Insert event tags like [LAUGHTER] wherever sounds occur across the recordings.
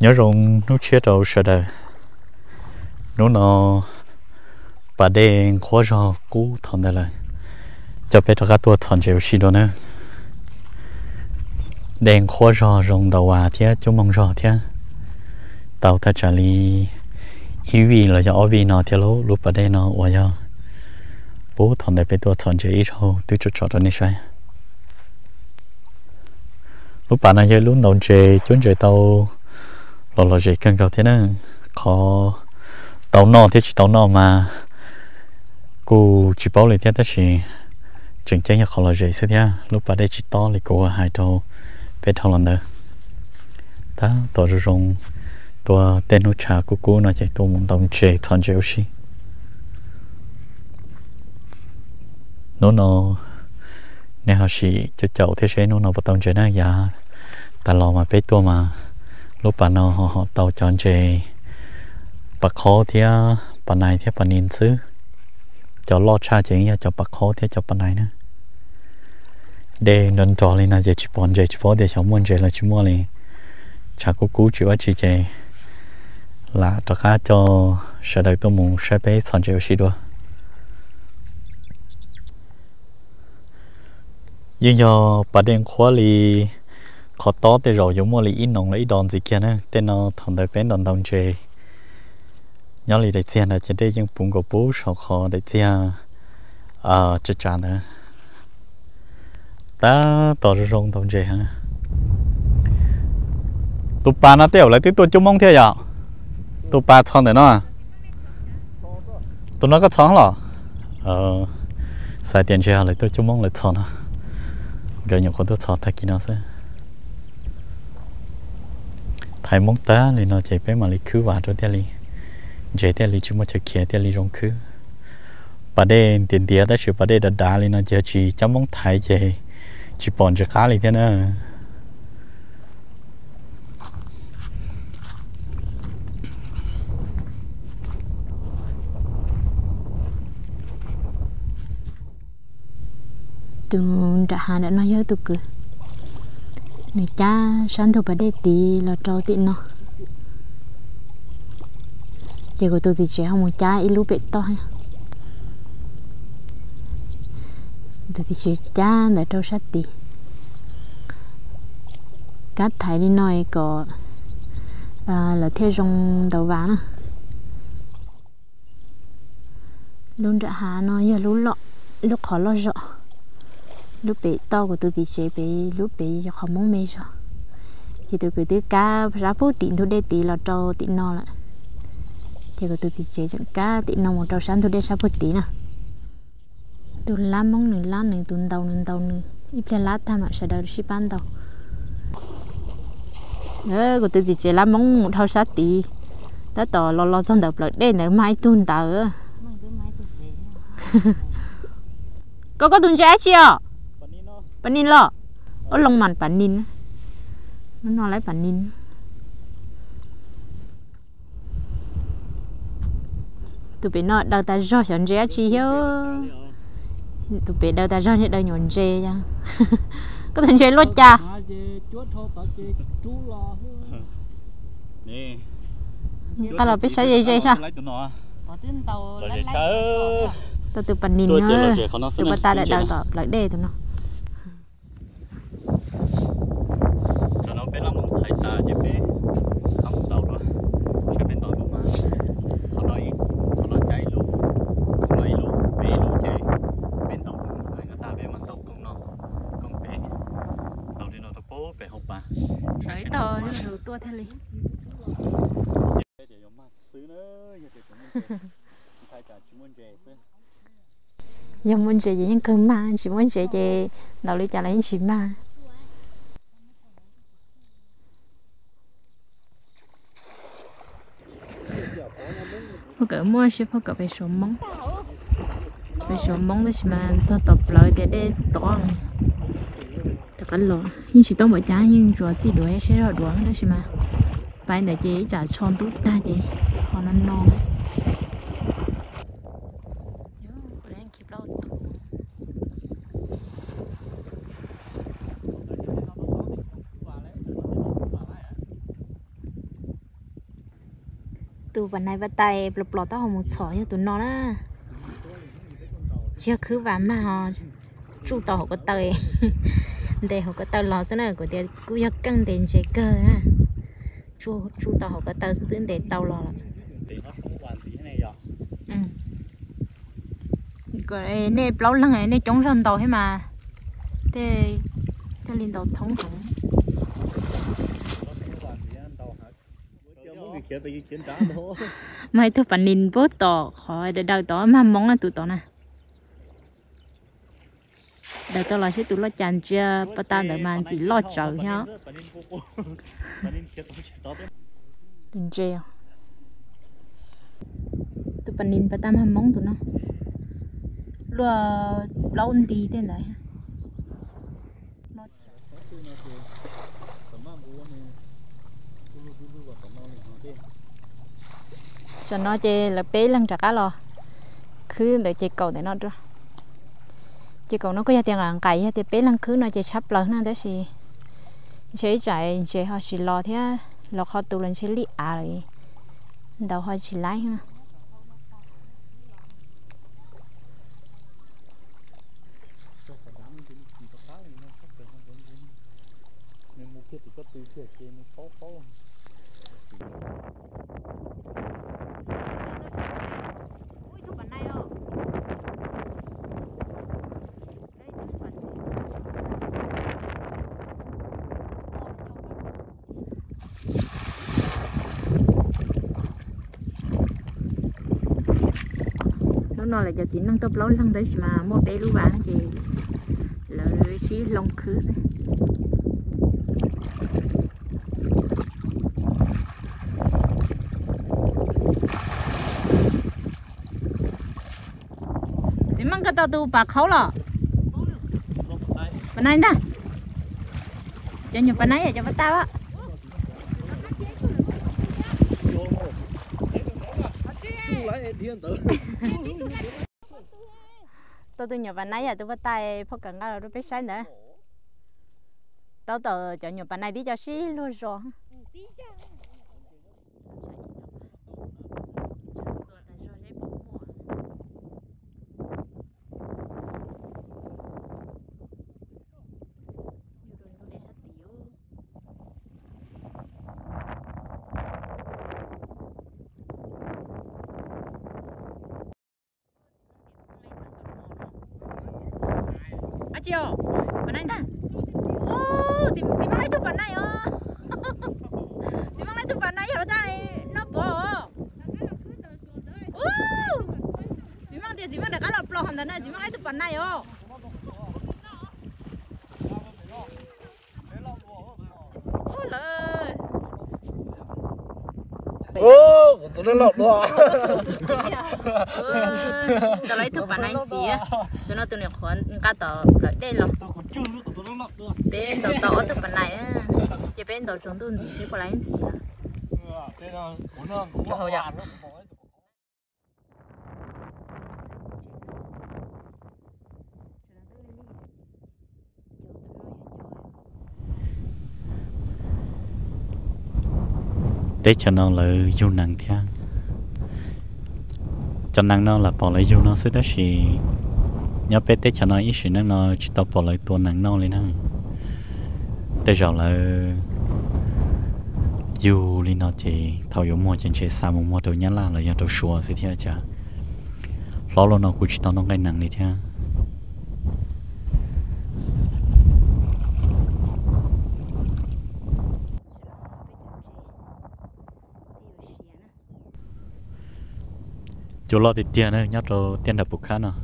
nhớ rong nó chết đầu sợ đời. Nó nó bà đen khó cho cú thằng đây lại. Cho bé các tua thằng chịu xí đó nữa đen khó cho rong đầu à hòa thế chú mong cho thế tàu ta trả lý ý vì là cho vì nó thế lố, lúc bà đen nó hòa cho bố thằng đây bé tua thằng chịu ít hơn tôi cho cho nó sai. Lúc bà này chơi lúc đầu chơi chuyến chơi tàu lo lo dễ cân cầu thế nè có tàu nọ thế chỉ tàu nọ mà. Cô chỉ bảo lại thế đó chỉ chừng nhà khó lo dễ thế thế lúc bà đây chỉ to lại cô hai tàu bé thằng lần nữa ta tàu rồi rong tua tên hút trà của cô nó chạy tôi muốn đồng chơi thằng chơi aussi nó nó nè họ chỉ cho cháu thế chế nó nó bắt đầu chơi nó giả ta lo mà bé tua mà lúc bà nó họ họ tàu chọn chè bà khó thì bà này thì bà nín xứ. Cho lo cha chè nhà cho bà khó thì cho bà này nữa để nên cho lên là chỉ bọn dễ chỉ để cháu muốn chơi là chỉ mua liền cha cô cú chỉ chị chè. Là cho cá cho sẽ được tôi muốn sẽ bé sản chơi xí đó nhưng do bà đen khóa li khó to thì rồi giống mọi lý nông nồng lấy đòn gì kia nữa tên nó thằng đại bên đòn đồng chơi nhớ là để xem là trên đây những bụng của bố sau khó để xem à chết trả nữa ta tỏ ra rong đồng chơi hả? Tụ ba nó tiểu lại tiếp tục chung mong theo dạo tụ ba chọn để nó à tụ nó có chọn rồi ờ sai tiền chơi lại tôi chung mong lại chọn à cái nhiều con tôi chọn thay kia nó sẽ thay mong ta thì nó chạy bé mà lấy khứ vào cho tiền li chạy tiền li chúng mà chạy kia tiền li rong khứ. Bà đê, tiền tiền đó chịu bà đê đã đá li nó giờ chỉ chấm mong thay chạy chỉ bọn cho cá li thế nữa tụi đã hà đã nói với tụi cười này cha sáng thu bà đây tí là trâu tí nó thì của tôi thì trẻ không một cha ít lúc bị to ha. Tôi thì trẻ cha đã trâu sát tí. Cắt thấy đi nói có à, là thế rong đầu ván à luôn đã hà nó giờ lúc lọ lúc khó lo rõ lúc bị to của tôi thì sẽ bị lúc bị không muốn mê rồi thì tôi cứ tiếp cá ra bút tiền tôi để tiền là cho tiền no lại thì của tôi thì sẽ chẳng cá tiền no một trâu sáng tôi để ra bút tiền à tôi làm mong nữa làm nữa tuần đầu nữa đầu nữa ít là lá tham mà sẽ đợi ship ban đầu ờ của tôi thì sẽ làm mong một thao sát tí đó tỏ lo lo trong đợt lại đây nữa mai tuần tàu có có tuần trái chưa bản nín lo có lông màn bản nín nó nó lấy bản nín tụi bé nó đầu ta rõ chọn rẻ chi hiếu tụi bé đầu ta rõ như đầu nhọn rẻ nha có thể chơi lót cha. Cái là biết sao gì gì sao? Tụi tụi bản nín nữa tụi ta lại đầu tỏ lại đây tụi nó bé lắm thấy ta chỉ bé không tàu rồi sẽ bên tàu mà họ nói họ nói chạy luôn không nói luôn bé luôn chạy bên tàu người ta bé mà tàu cũng nó cũng bé tàu đi nó. tàu bố bé học mà đấy tàu nó đầu tua theo lý giờ muốn chơi gì những cơn ma chỉ muốn chơi chơi đầu đi trả lại những chuyện mua sẽ họ cỡ phải số mông phải số mông đó mà cho tập lại cái để to được cái nhưng chỉ tao mới trả nhưng rồi chỉ đuổi sẽ rồi đuổi đó mà. Phải để chế trả tròn tốt ta chị họ non. Này bắt tay bọc bọc tao một sỏi cho tụi nó đó. Chưa cứ vắm mà họ chú tao họ có tơi [LAUGHS] để họ có tơi lo thế này của tiền cứ yêu căng đến chế cơ ha. Chú chú tao họ có tơi sẽ đến để tao lo ừ. Cái này lâu lắm này này chống rần tàu hết mà. Thế thế lên tàu thống thống. [LAUGHS] mai thôi bạn nhìn bớt tỏ khỏi để đào tỏ mà mong là tụi tỏ nè. Đào tỏ là sẽ tụi lo chăn chưa? Bắt ta để mà chỉ lo chờ nhá đừng chơi tụi bạn nhìn bắt ta mà mong tụi nó. Lo lâu đi thế này cho nó chơi là bé lăng trả lo cứ để chơi cầu để nó đó chơi cầu nó có gia tiền ăn cày thì bé lăng cứ nó chơi chắp lớn nó đó thì chơi chạy chơi họ chỉ lo thế lo họ tụ lên chơi lì à rồi. Đầu họ chỉ lái ha. Nó là giờ chỉ nâng top lối lăng tới mà mua bé lưu bán chị. Lời xí lông khứ xem chỉ mang cái tàu tu bà khấu lọ. Bà này nè. Cho nhiều bà này à, cho bà tao á. Tôi tôi nhiều vào này à tôi bắt tay phô cần ra rồi biết sai nữa. Tao tờ chọn nhiều vào này đi cho xí luôn rồi. Ừ, chiều bạn này ta ô chị chị mang lấy tụi bạn này, ô. Chị mang lấy tụi bạn này ở đây nó bỏ. Ô chị mang thì chị mang được cái lọc lọc hẳn này chị mang lấy tụi bạn này, ô. Ô lời ô tụi nó lọt luôn tao lấy tụi bạn này gì á tụi nó tụi nó khoan cá tao lại đây lòng tụi nó lọt luôn bên đầu tao tụi bạn này á chỉ bên đầu chúng tôi gì sẽ có lấy gì à đây là của nó của Cho hậu dạ. Tết cho nó là du nặng theo cho năng nó là bỏ lại du nó sẽ đó thì nhớ bé tết cho nó ít sự nó nó chỉ tao bỏ lại tua nặng nó lên nè Tết giờ là du lên nó thì thầu yếu mua trên chế xa, mua mua đồ nhá là là yêu đồ xua sẽ theo chả? Lo lo nó cũng chỉ tao nó cái nặng đi theo chỗ lo thì tiền nữa nhát rồi, tiền đập bục khá nữa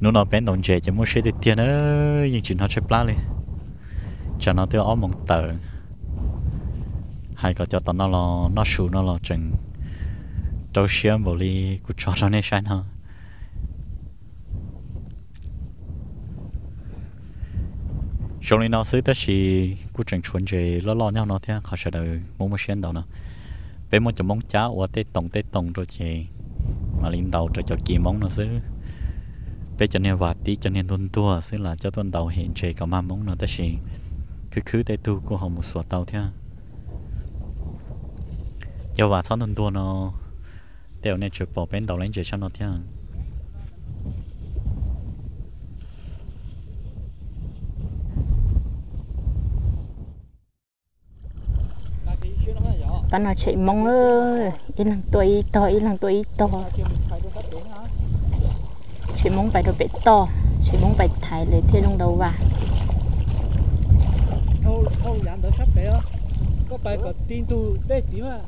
nó nó bên đồng chế chỉ muốn xe thì tiền nữa nhưng chỉ nó chơi plá đi. Cho nó tiêu óm một tờ. Hay có cho tao nó lo, nó sù nó lo chừng. Đâu xem bộ ly của cho nó nên sai ha xong rồi nó xứ tới chỉ cứ chừng chuẩn chế lo lo nhau nó thế, khó sẽ được mua một xuyên đâu nữa bé mong cho mong cháu qua tê tổng tê tổng rồi chị mà lên đầu rồi cho kỳ mong nó xứ bé cho nên vạt tí cho nên tuân tua xứ là cho tuân đầu hiện chế có mà mong nó tới thì cứ cứ tê tu của họ một số tàu theo giờ vào sáu tuân tua nó đều nên chụp bỏ bên đầu lên chơi cho nó theo bạn nói chạy mong ơi ít lần tuổi to ít lần tuổi to. Chạy mong phải đồ bể to chạy mong phải thái lấy thiên trong đầu vào. Thâu thâu dán đỡ khắp bé á. Có phải có tin tu đây tí mà.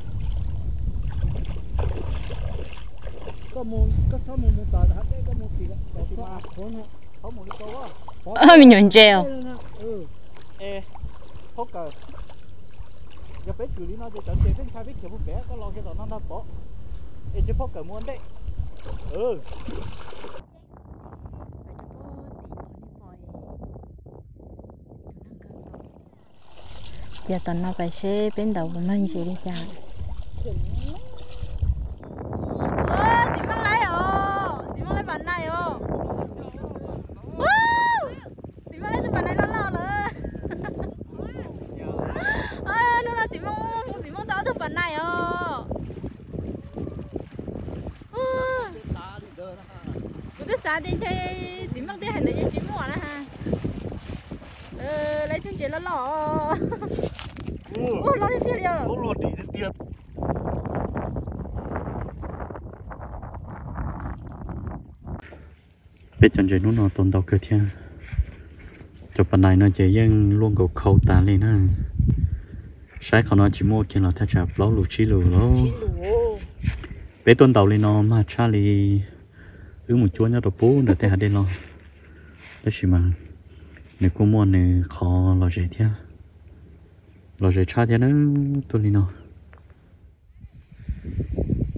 Có một có sáu một một tờ hết đấy có một tỷ có tỷ mà bốn hả có một đi câu á mình nhổn treo ừ. Ê hốt cờ giờ bé xử lý nó thì chẳng chế bên khai biết kiểu một bé có lo cái đó nó nó bỏ. Ê chứ hốt cờ muốn đấy. Ừ. Giờ tuần nó phải xe bên đầu của mình gì đi chả ơ chị mang lấy ồ chị mang lấy bàn này ồ chị mang lấy từ bàn này nó lo rồi ơ nó là chị mang chị mang tao từ bàn này ồ tôi cứ xả đi chơi chị mang tiền hành để chị mua nè ha ờ lấy chương trình nó lo ô lo đi tiền rồi có luật đi tiền biết chọn chơi nó nó tồn đầu cơ thiên chụp phần này nó chơi dân luôn cầu khâu ta lên ha saiเขาnó chỉ mua kia là theo chạp lâu lù chi lù lo bé tôn đầu lên nó mà cha li ứ một chúa nhá đồ bố để tay hạt đen lo. Đó chỉ mà nếu cô mua này khó lo dễ theo lo dễ cha theo nó tôi lên nó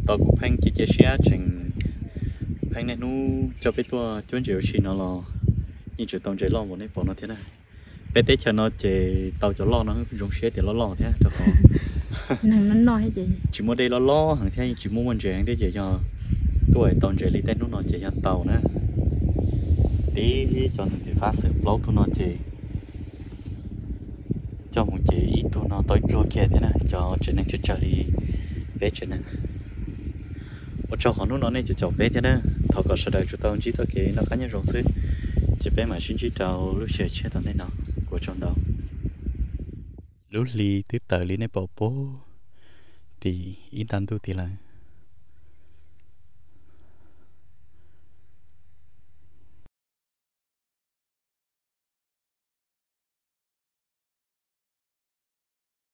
tao cũng phanh chỉ chế xe chừng phanh này nó cho bé tua chuyên chịu chỉ nó lo. Như chịu tông chế lo một này bỏ nó thế này. Bé tết cho nó chế tàu cho lo nó dùng xe để lo lo thế cho khó nó nói gì? Chỉ mua đây lo lo hàng thế chỉ mua mình chế hàng thế chế cho tuổi tông chơi lý tên nó nó chế tàu nè. Tí cho nên thì phát sự lâu tụi nó chế cho một chế ít tụi nó tới lúa kia thế này cho chế nên cho chơi đi bé chế này ở trong họ nó nên chỉ cho về thế này thọ có sợ đời chúng ta chỉ tao kể nó cá nhân rộng sư chỉ bé mà xin chỉ tàu lúc chơi chết tao thế nào của trong đầu. Lúc ly tiếp tới lý này bỏ bố. Thì ít tan tu thì là